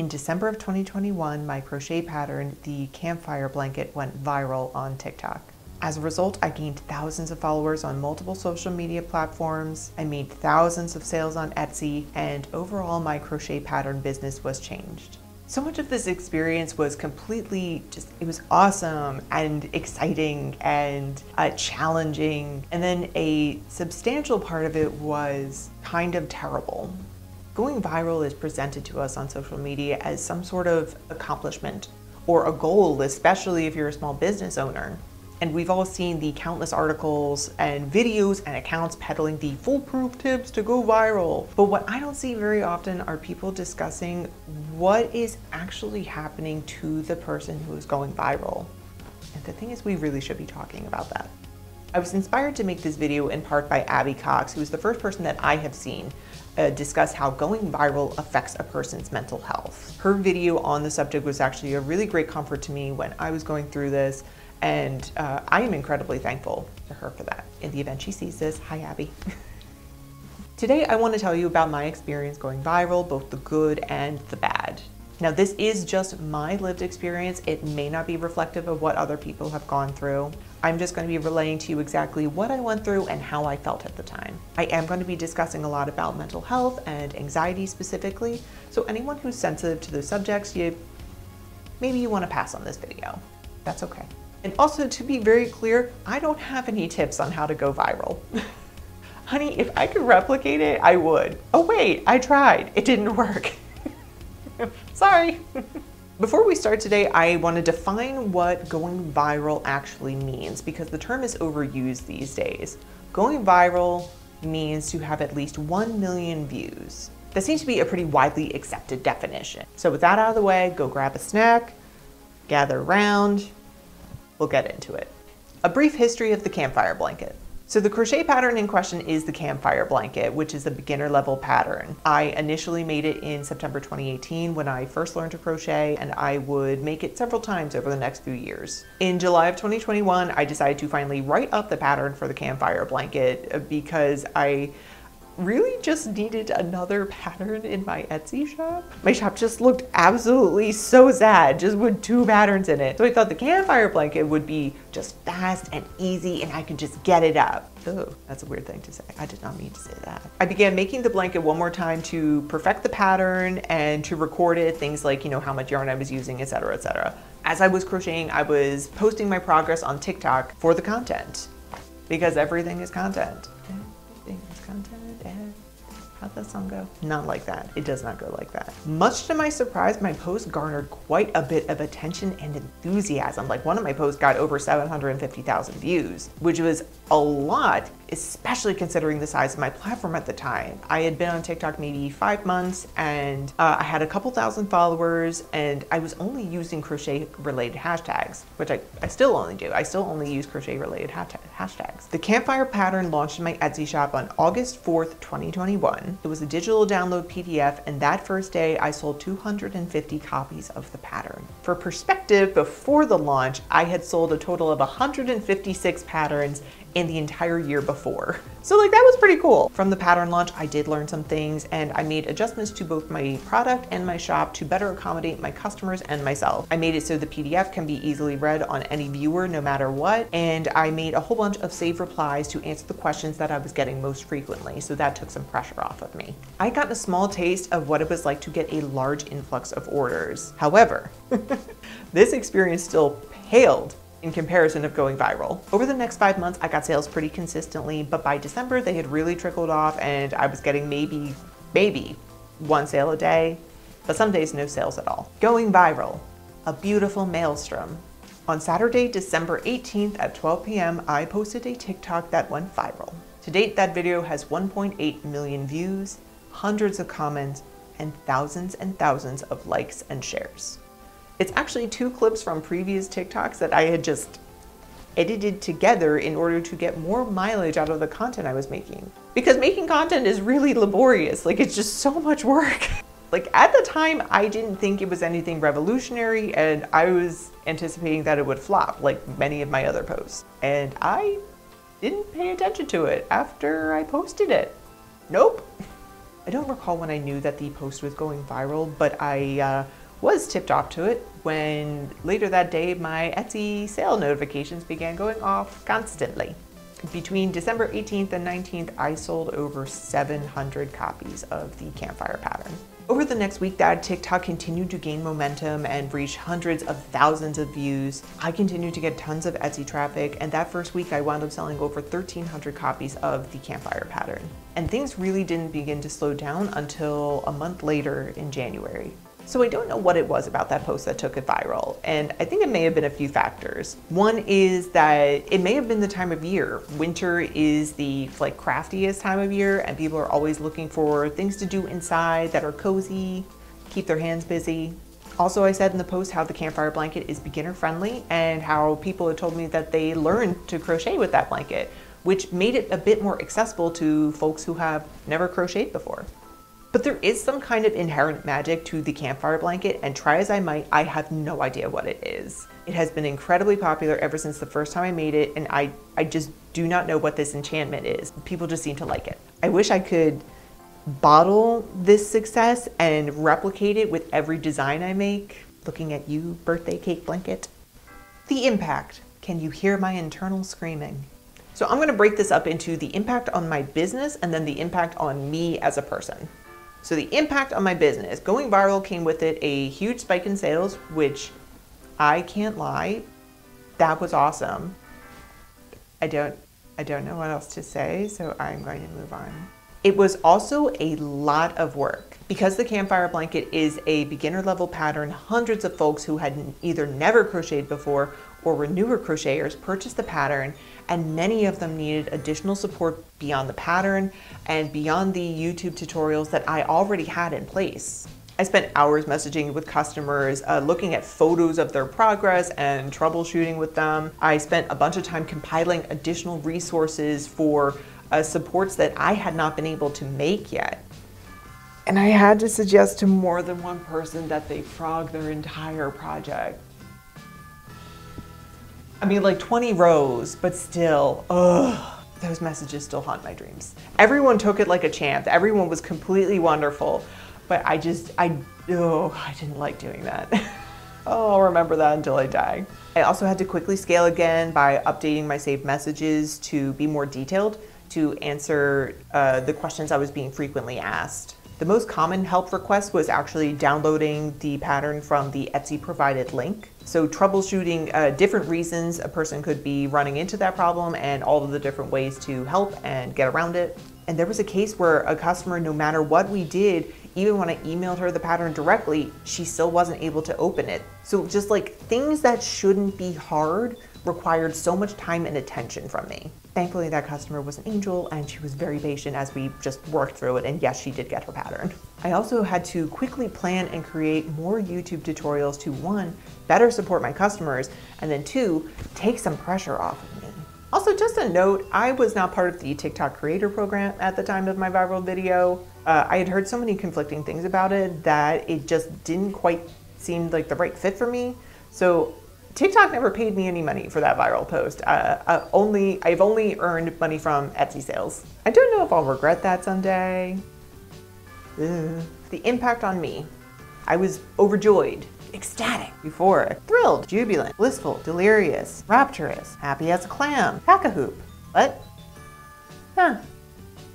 In December of 2021, my crochet pattern, the campfire blanket, went viral on TikTok. As a result, I gained thousands of followers on multiple social media platforms. I made thousands of sales on Etsy, and overall, my crochet pattern business was changed. So much of this experience was completely just, it was awesome and exciting and uh, challenging. And then a substantial part of it was kind of terrible. Going viral is presented to us on social media as some sort of accomplishment or a goal, especially if you're a small business owner. And we've all seen the countless articles and videos and accounts peddling the foolproof tips to go viral. But what I don't see very often are people discussing what is actually happening to the person who is going viral. And the thing is, we really should be talking about that. I was inspired to make this video in part by Abby Cox, who is the first person that I have seen uh, discuss how going viral affects a person's mental health. Her video on the subject was actually a really great comfort to me when I was going through this. And uh, I am incredibly thankful to her for that. In the event she sees this, hi Abby. Today I want to tell you about my experience going viral, both the good and the bad. Now this is just my lived experience. It may not be reflective of what other people have gone through. I'm just going to be relaying to you exactly what I went through and how I felt at the time. I am going to be discussing a lot about mental health and anxiety specifically, so anyone who's sensitive to those subjects, you maybe you want to pass on this video. That's okay. And also to be very clear, I don't have any tips on how to go viral. Honey, if I could replicate it, I would. Oh wait, I tried. It didn't work. Sorry. Before we start today, I want to define what going viral actually means because the term is overused these days. Going viral means to have at least 1 million views. That seems to be a pretty widely accepted definition. So with that out of the way, go grab a snack, gather around, We'll get into it. A brief history of the campfire blanket. So the crochet pattern in question is the campfire blanket, which is a beginner level pattern. I initially made it in September 2018 when I first learned to crochet and I would make it several times over the next few years. In July of 2021, I decided to finally write up the pattern for the campfire blanket uh, because I really just needed another pattern in my Etsy shop. My shop just looked absolutely so sad, just with two patterns in it. So I thought the campfire blanket would be just fast and easy and I could just get it up. Oh, that's a weird thing to say. I did not mean to say that. I began making the blanket one more time to perfect the pattern and to record it, things like, you know, how much yarn I was using, etc., etc. As I was crocheting, I was posting my progress on TikTok for the content because everything is content. How'd that song go? Not like that. It does not go like that. Much to my surprise, my post garnered quite a bit of attention and enthusiasm. Like one of my posts got over 750,000 views, which was a lot, especially considering the size of my platform at the time. I had been on TikTok maybe five months and uh, I had a couple thousand followers and I was only using crochet related hashtags, which I, I still only do. I still only use crochet related hashtags. The campfire pattern launched in my Etsy shop on August 4th, 2021. It was a digital download PDF and that first day I sold 250 copies of the pattern. For perspective, before the launch, I had sold a total of 156 patterns in the entire year before. So like that was pretty cool. From the pattern launch, I did learn some things and I made adjustments to both my product and my shop to better accommodate my customers and myself. I made it so the PDF can be easily read on any viewer no matter what. And I made a whole bunch of save replies to answer the questions that I was getting most frequently. So that took some pressure off of me. I got a small taste of what it was like to get a large influx of orders. However, this experience still paled in comparison of going viral. Over the next five months, I got sales pretty consistently, but by December, they had really trickled off and I was getting maybe, maybe one sale a day, but some days no sales at all. Going viral, a beautiful maelstrom. On Saturday, December 18th at 12 p.m., I posted a TikTok that went viral. To date, that video has 1.8 million views, hundreds of comments, and thousands and thousands of likes and shares. It's actually two clips from previous TikToks that I had just edited together in order to get more mileage out of the content I was making. Because making content is really laborious, like it's just so much work. like at the time, I didn't think it was anything revolutionary and I was anticipating that it would flop like many of my other posts. And I didn't pay attention to it after I posted it. Nope. I don't recall when I knew that the post was going viral, but I uh, was tipped off to it when later that day my Etsy sale notifications began going off constantly. Between December 18th and 19th, I sold over 700 copies of the campfire pattern. Over the next week that TikTok continued to gain momentum and reach hundreds of thousands of views. I continued to get tons of Etsy traffic and that first week I wound up selling over 1300 copies of the campfire pattern. And things really didn't begin to slow down until a month later in January. So I don't know what it was about that post that took it viral, and I think it may have been a few factors. One is that it may have been the time of year. Winter is the like craftiest time of year, and people are always looking for things to do inside that are cozy, keep their hands busy. Also, I said in the post how the campfire blanket is beginner friendly and how people had told me that they learned to crochet with that blanket, which made it a bit more accessible to folks who have never crocheted before. But there is some kind of inherent magic to the campfire blanket, and try as I might, I have no idea what it is. It has been incredibly popular ever since the first time I made it, and I, I just do not know what this enchantment is. People just seem to like it. I wish I could bottle this success and replicate it with every design I make. Looking at you, birthday cake blanket. The impact. Can you hear my internal screaming? So I'm gonna break this up into the impact on my business and then the impact on me as a person. So the impact on my business, going viral came with it a huge spike in sales, which I can't lie, that was awesome. I don't I don't know what else to say, so I'm going to move on. It was also a lot of work. Because the campfire blanket is a beginner level pattern, hundreds of folks who had either never crocheted before or were newer crocheters purchased the pattern and many of them needed additional support beyond the pattern and beyond the YouTube tutorials that I already had in place. I spent hours messaging with customers, uh, looking at photos of their progress and troubleshooting with them. I spent a bunch of time compiling additional resources for uh, supports that I had not been able to make yet. And I had to suggest to more than one person that they frog their entire project. I mean, like 20 rows, but still, ugh. Those messages still haunt my dreams. Everyone took it like a champ. Everyone was completely wonderful, but I just, I, oh, I didn't like doing that. oh, I'll remember that until I die. I also had to quickly scale again by updating my saved messages to be more detailed to answer uh, the questions I was being frequently asked. The most common help request was actually downloading the pattern from the Etsy provided link. So troubleshooting uh, different reasons a person could be running into that problem and all of the different ways to help and get around it. And there was a case where a customer, no matter what we did, even when I emailed her the pattern directly, she still wasn't able to open it. So just like things that shouldn't be hard required so much time and attention from me. Thankfully, that customer was an angel and she was very patient as we just worked through it. And yes, she did get her pattern. I also had to quickly plan and create more YouTube tutorials to one, better support my customers, and then two, take some pressure off of me. Also, just a note, I was not part of the TikTok creator program at the time of my viral video. Uh, I had heard so many conflicting things about it that it just didn't quite seem like the right fit for me. So TikTok never paid me any money for that viral post. Uh, uh, only I've only earned money from Etsy sales. I don't know if I'll regret that someday. Ugh. The impact on me. I was overjoyed, ecstatic, euphoric, thrilled, jubilant, blissful, delirious, rapturous, happy as a clam, pack-a-hoop. What? Huh.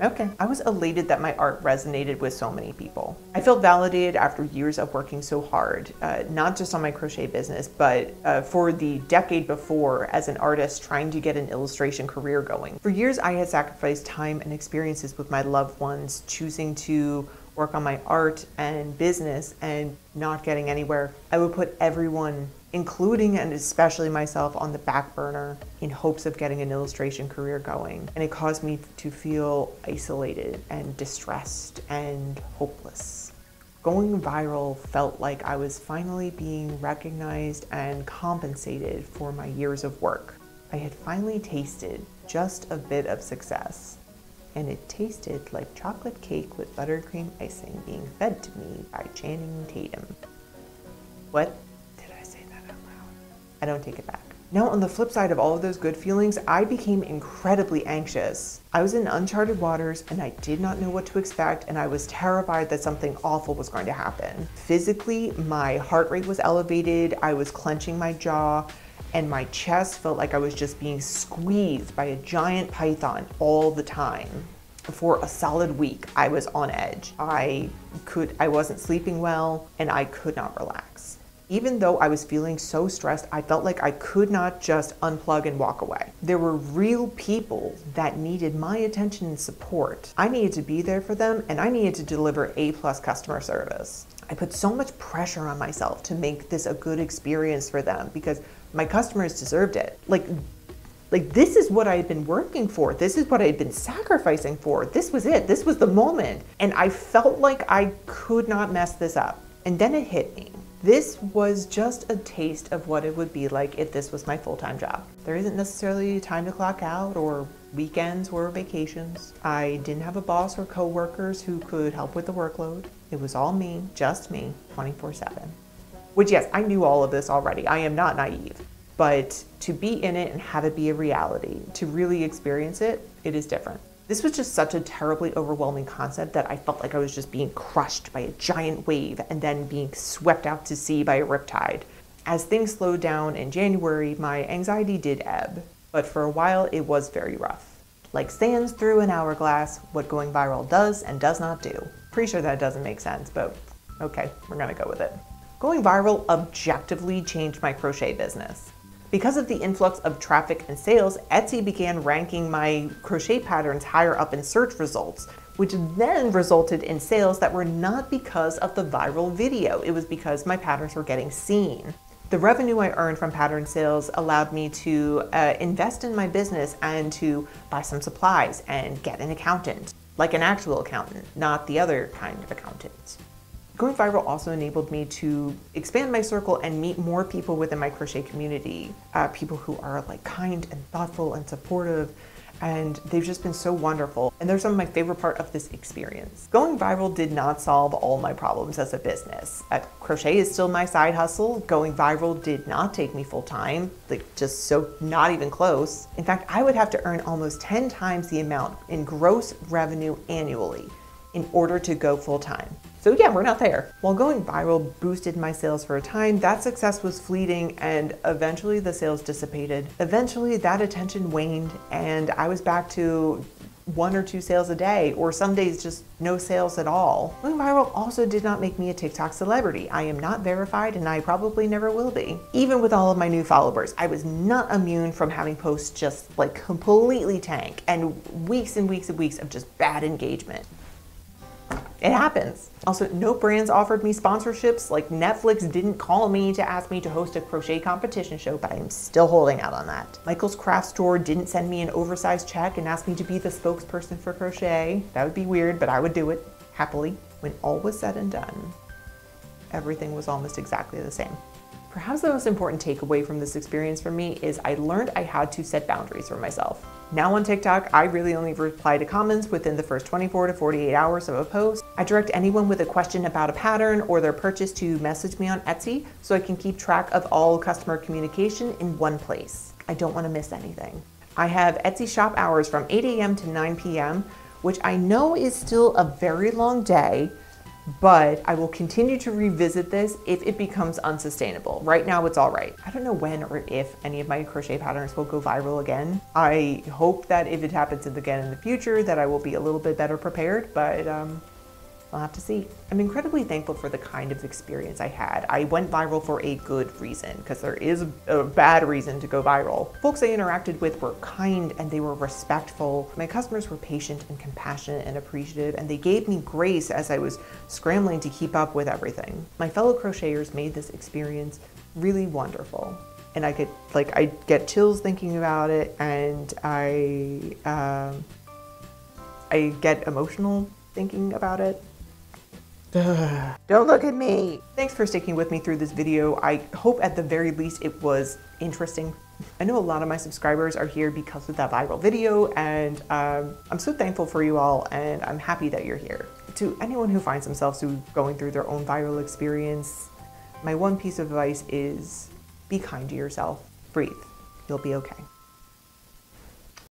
Okay. I was elated that my art resonated with so many people. I felt validated after years of working so hard, uh, not just on my crochet business, but uh, for the decade before as an artist trying to get an illustration career going. For years, I had sacrificed time and experiences with my loved ones, choosing to work on my art and business and not getting anywhere. I would put everyone including and especially myself on the back burner in hopes of getting an illustration career going. And it caused me to feel isolated and distressed and hopeless. Going viral felt like I was finally being recognized and compensated for my years of work. I had finally tasted just a bit of success, and it tasted like chocolate cake with buttercream icing being fed to me by Channing Tatum. What? Did I say that out loud? I don't take it back. Now, on the flip side of all of those good feelings, I became incredibly anxious. I was in uncharted waters and I did not know what to expect, and I was terrified that something awful was going to happen. Physically, my heart rate was elevated, I was clenching my jaw, and my chest felt like I was just being squeezed by a giant python all the time. For a solid week, I was on edge. I could I wasn't sleeping well and I could not relax. Even though I was feeling so stressed, I felt like I could not just unplug and walk away. There were real people that needed my attention and support. I needed to be there for them and I needed to deliver A plus customer service. I put so much pressure on myself to make this a good experience for them because my customers deserved it. Like like this is what I had been working for. This is what I had been sacrificing for. This was it. This was the moment. And I felt like I could not mess this up. And then it hit me. This was just a taste of what it would be like if this was my full-time job. There isn't necessarily time to clock out or weekends or vacations. I didn't have a boss or coworkers who could help with the workload. It was all me, just me, 24/7. Which yes, I knew all of this already. I am not naive. But to be in it and have it be a reality, to really experience it, it is different. This was just such a terribly overwhelming concept that I felt like I was just being crushed by a giant wave and then being swept out to sea by a riptide. As things slowed down in January, my anxiety did ebb, but for a while it was very rough. Like sands through an hourglass, what going viral does and does not do. Pretty sure that doesn't make sense, but okay, we're gonna go with it. Going viral objectively changed my crochet business. Because of the influx of traffic and sales, Etsy began ranking my crochet patterns higher up in search results, which then resulted in sales that were not because of the viral video. It was because my patterns were getting seen. The revenue I earned from pattern sales allowed me to uh, invest in my business and to buy some supplies and get an accountant, like an actual accountant, not the other kind of accountant. Going viral also enabled me to expand my circle and meet more people within my crochet community. Uh, people who are like kind and thoughtful and supportive and they've just been so wonderful. And they're some of my favorite part of this experience. Going viral did not solve all my problems as a business. Uh, crochet is still my side hustle. Going viral did not take me full time, like just so not even close. In fact, I would have to earn almost 10 times the amount in gross revenue annually in order to go full time. So yeah, we're not there. While going viral boosted my sales for a time, that success was fleeting and eventually the sales dissipated. Eventually that attention waned and I was back to one or two sales a day, or some days just no sales at all. Going viral also did not make me a TikTok celebrity. I am not verified and I probably never will be. Even with all of my new followers, I was not immune from having posts just like completely tank and weeks and weeks and weeks of just bad engagement. It happens. Also, no brands offered me sponsorships. Like Netflix didn't call me to ask me to host a crochet competition show, but I am still holding out on that. Michael's Craft Store didn't send me an oversized check and ask me to be the spokesperson for crochet. That would be weird, but I would do it happily. When all was said and done, everything was almost exactly the same. Perhaps the most important takeaway from this experience for me is I learned I had to set boundaries for myself. Now on TikTok, I really only reply to comments within the first 24 to 48 hours of a post. I direct anyone with a question about a pattern or their purchase to message me on Etsy so I can keep track of all customer communication in one place. I don't want to miss anything. I have Etsy shop hours from 8 a.m. to 9 p.m., which I know is still a very long day, but I will continue to revisit this if it becomes unsustainable. Right now it's all right. I don't know when or if any of my crochet patterns will go viral again. I hope that if it happens again in the future that I will be a little bit better prepared, but um, We'll have to see. I'm incredibly thankful for the kind of experience I had. I went viral for a good reason, because there is a bad reason to go viral. Folks I interacted with were kind and they were respectful. My customers were patient and compassionate and appreciative, and they gave me grace as I was scrambling to keep up with everything. My fellow crocheters made this experience really wonderful and I get like I get chills thinking about it, and I um, I get emotional thinking about it. Don't look at me. Thanks for sticking with me through this video. I hope at the very least it was interesting. I know a lot of my subscribers are here because of that viral video and um, I'm so thankful for you all and I'm happy that you're here. To anyone who finds themselves going through their own viral experience, my one piece of advice is be kind to yourself. Breathe. You'll be okay.